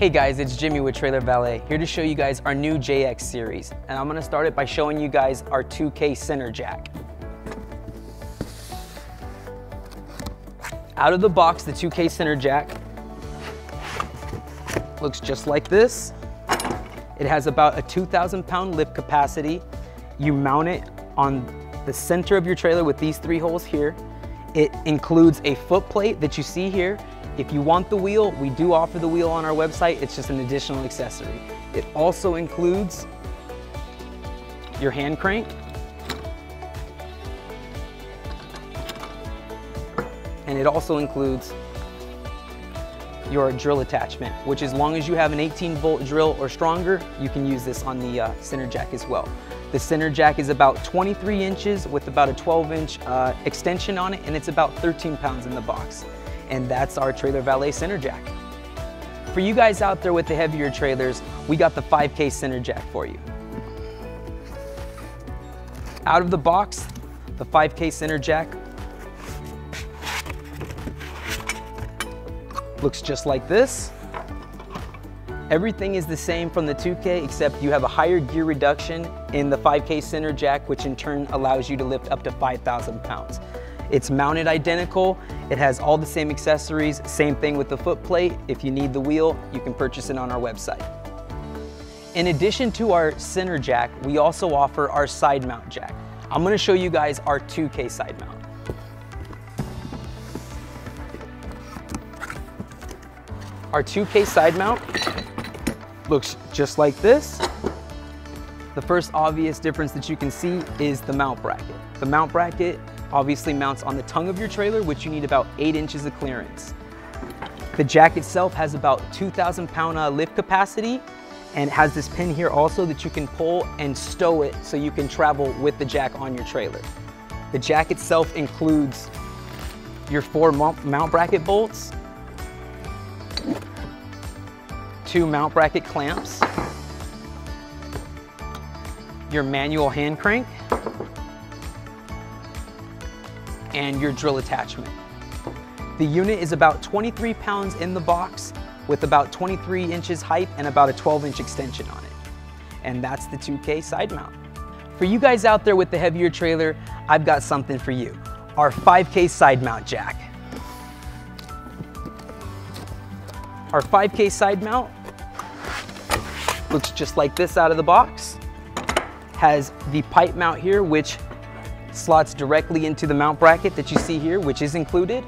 Hey guys, it's Jimmy with Trailer Valet, here to show you guys our new JX series. And I'm gonna start it by showing you guys our 2K center jack. Out of the box, the 2K center jack looks just like this. It has about a 2,000 pound lift capacity. You mount it on the center of your trailer with these three holes here. It includes a foot plate that you see here if you want the wheel, we do offer the wheel on our website. It's just an additional accessory. It also includes your hand crank, and it also includes your drill attachment, which as long as you have an 18 volt drill or stronger, you can use this on the uh, center jack as well. The center jack is about 23 inches with about a 12 inch uh, extension on it, and it's about 13 pounds in the box and that's our Trailer Valet center jack. For you guys out there with the heavier trailers, we got the 5K center jack for you. Out of the box, the 5K center jack looks just like this. Everything is the same from the 2K except you have a higher gear reduction in the 5K center jack, which in turn allows you to lift up to 5,000 pounds. It's mounted identical. It has all the same accessories. Same thing with the foot plate. If you need the wheel, you can purchase it on our website. In addition to our center jack, we also offer our side mount jack. I'm gonna show you guys our 2K side mount. Our 2K side mount looks just like this. The first obvious difference that you can see is the mount bracket. The mount bracket obviously mounts on the tongue of your trailer, which you need about eight inches of clearance. The jack itself has about 2,000 pound uh, lift capacity and has this pin here also that you can pull and stow it so you can travel with the jack on your trailer. The jack itself includes your four mount bracket bolts, two mount bracket clamps, your manual hand crank, and your drill attachment. The unit is about 23 pounds in the box with about 23 inches height and about a 12 inch extension on it. And that's the 2K side mount. For you guys out there with the heavier trailer, I've got something for you. Our 5K side mount jack. Our 5K side mount looks just like this out of the box. Has the pipe mount here, which slots directly into the mount bracket that you see here, which is included.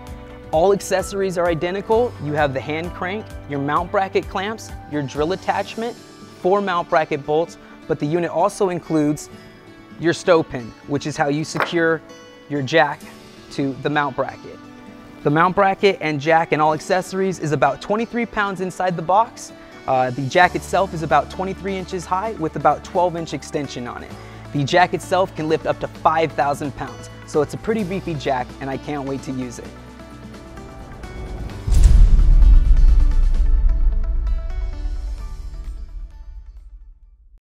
All accessories are identical. You have the hand crank, your mount bracket clamps, your drill attachment, four mount bracket bolts, but the unit also includes your stow pin, which is how you secure your jack to the mount bracket. The mount bracket and jack and all accessories is about 23 pounds inside the box. Uh, the jack itself is about 23 inches high with about 12 inch extension on it. The jack itself can lift up to 5,000 pounds, so it's a pretty beefy jack and I can't wait to use it.